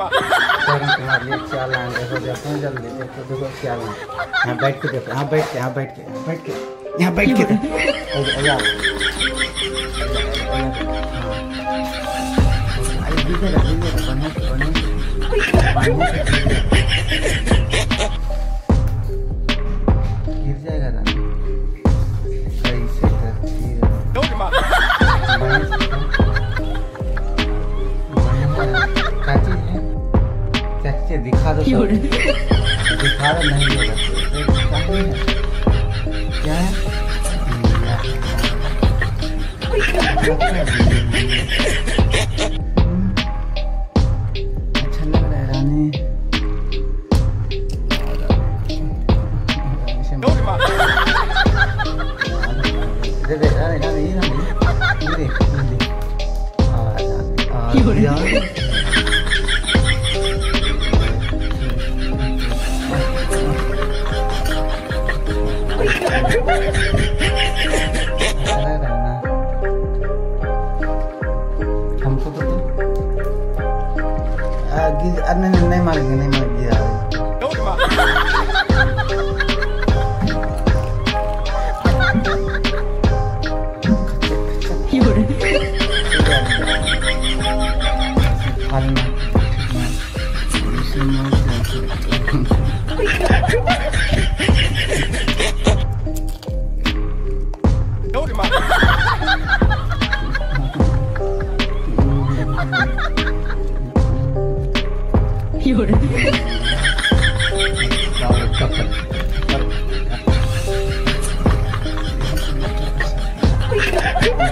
तुम्हारे लिए जाते हैं जल्दी देखो देखो क्या यहाँ बैठ के देखो यहाँ बैठ के यहाँ बैठ के बैठ के यहाँ बैठ के देखो बढ़िया बढ़िया दिखा दो सब। दिखा दो नहीं होगा क्या है? अच्छा लग रहा है रानी। रानी रानी रानी रानी नहीं नहीं नहीं मारेंगे नहीं मारेंगे यार cute. Oh,